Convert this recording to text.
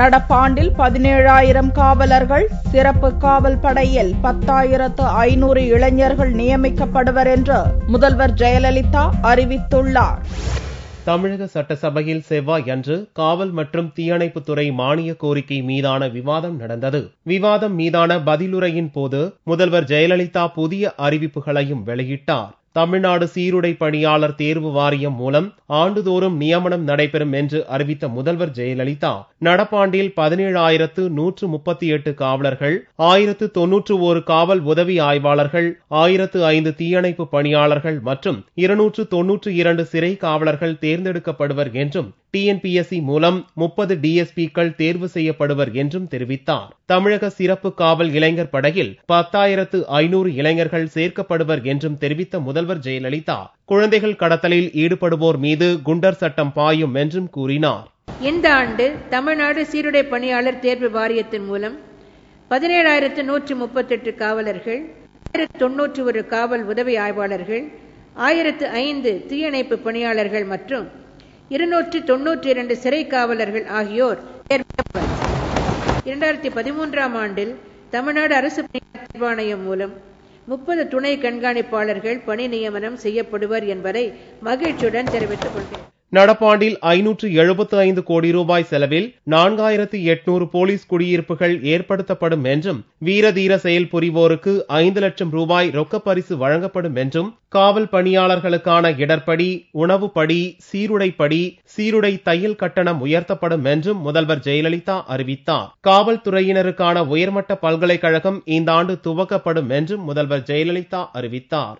நடப்பாண்டில் பதினேழாயிரம் காவலர்கள் சிறப்பு காவல் படையில் பத்தாயிரத்து ஐநூறு இளைஞர்கள் நியமிக்கப்படுவர் என்று முதல்வர் ஜெயலலிதா அறிவித்துள்ளார். தமிழக சட்டசபையில் செவ்வாய் அன்று காவல் மற்றும் தீயணைப்புத்துறை மானிய கோரிக்கை மீதான விவாதம் நடந்தது. விவாதம் மீதான பதிலுரையின் போது முதல்வர் ஜெயலலிதா புதிய அறிவிப்புகளையும் வெளியிட்டார். தமிழ்நாடு சீருடை பணியாளர் தேர்வு வாரியம் மூலம் ஆண்டுதோறும் நியமனம் நடைபெறும் என்று அறிவித்த முதல்வர் ஜெயலலிதா நடப்பாண்டில் பதினேழாயிரத்து நூற்று முப்பத்தி எட்டு காவலர்கள் ஆயிரத்து தொன்னூற்று ஒரு காவல் உதவி ஆய்வாளர்கள் ஆயிரத்து ஐந்து தீயணைப்பு பணியாளர்கள் மற்றும் இருநூற்று தொன்னூற்று இரண்டு சிறை காவலர்கள் தேர்ந்தெடுக்கப்படுவர் என்றும் டிஎன்பிஎஸ்சி மூலம் முப்பது டிஎஸ்பிக்கள் தேர்வு செய்யப்படுவர் என்றும் தெரிவித்தார். தமிழக சிறப்பு காவல் இளைஞர் படையில் பத்தாயிரத்து ஐநூறு இளைஞர்கள் சேர்க்கப்படுவர் என்றும் தெரிவித்த முதல்வர் ஜெயலலிதா குழந்தைகள் கடத்தலில் ஈடுபடுவோர் மீது குண்டர் சட்டம் பாயும் என்றும் கூறினார். இந்த ஆண்டு தமிழ்நாடு சீருடை பணியாளர் தேர்வு வாரியத்தின் மூலம் பதினேழாயிரத்து நூற்று முப்பத்தெட்டு காவலர்கள் ஆயிரத்து தொன்னூற்றி ஒரு காவல் உதவி ஆய்வாளர்கள் ஆயிரத்து ஐந்து தீயணைப்பு பணியாளர்கள் மற்றும் இருநூற்றி தொன்னூற்றி இரண்டு சிறை காவலர்கள் ஆகியோர் இரண்டாயிரத்தி பதிமூன்றாம் ஆண்டில் தமிழ்நாடு அரசு தேர்வாணையம் மூலம் முப்பது துணை கண்காணிப்பாளர்கள் பணி நியமனம் செய்யப்படுவர் என்பதை மகிழ்ச்சியுடன் தெரிவித்துக் கொள்கிறேன். நடப்பாண்டில் ஐநூற்று எழுபத்து ஐந்து கோடி ரூபாய் செலவில் நான்காயிரத்து எட்நூறு போலீஸ் குடியிருப்புகள் ஏற்படுத்தப்படும் என்றும் வீரதீர செயல் புரிவோருக்கு ஐந்து லட்சம் ரூபாய் ரொக்க பரிசு வழங்கப்படும் என்றும் காவல் பணியாளர்களுக்கான இடர்படி உணவுப்படி சீருடைப்படி சீருடை தையல் கட்டணம் உயர்த்தப்படும் என்றும் முதல்வர் ஜெயலலிதா அறிவித்தார். காவல்துறையினருக்கான உயர்மட்ட பல்கலைக்கழகம் இந்த ஆண்டு துவக்கப்படும் என்றும் முதல்வர் ஜெயலலிதா அறிவித்தார்.